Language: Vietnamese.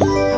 Woo!